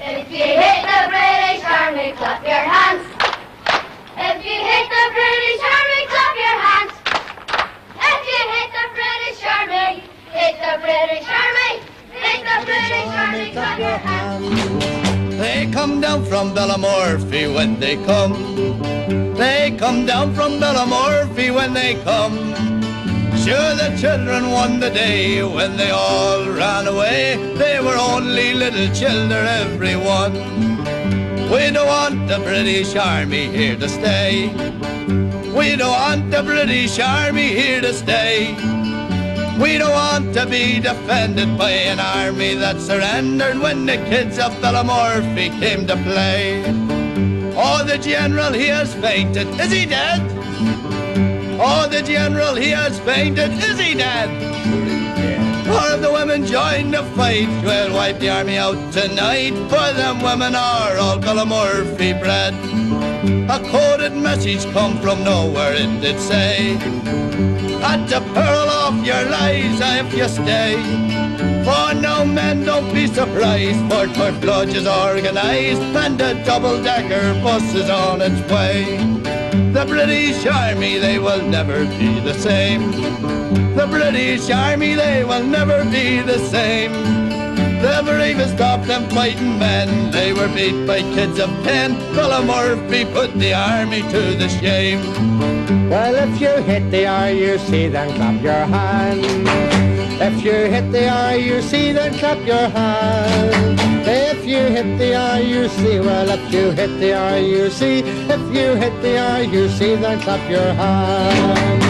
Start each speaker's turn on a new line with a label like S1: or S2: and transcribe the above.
S1: If you hate the British Army, clap your hands. If you hate the British Army, clap your hands. If you hate the British Army, hate the British Army, hate the British Army, clap your hands.
S2: They come down from Ballymurphy when they come. They come down from Ballymurphy when they come. Sure, the children won the day when they all ran away. They were only little children, everyone. We don't want the British Army here to stay. We don't want the British Army here to stay. We don't want to be defended by an army that surrendered when the kids of Ballymurphy came to play. Oh, the general, he has fainted. Is he dead? Oh, the general, he has fainted. Is he dead? Or of the women joined the fight? We'll wipe the army out tonight, for them women are all Ballymurphy bred. A coded message come from nowhere, it did say. At the peril of your lives if you stay. For no men, don't be surprised, for Turf Lodge is organised and a double-decker bus is on its way. The British Army, they will never be the same. The British Army, they will never be the same. The bravest of them fighting men, they were beat by kids of ten. Murphy put the army to the shame.
S3: Well, if you hit the RUC, then clap your hands. If you hit the RUC, then clap your hands. If you hit the RUC, well, if you hit the if you hit the RUC, then clap your hands.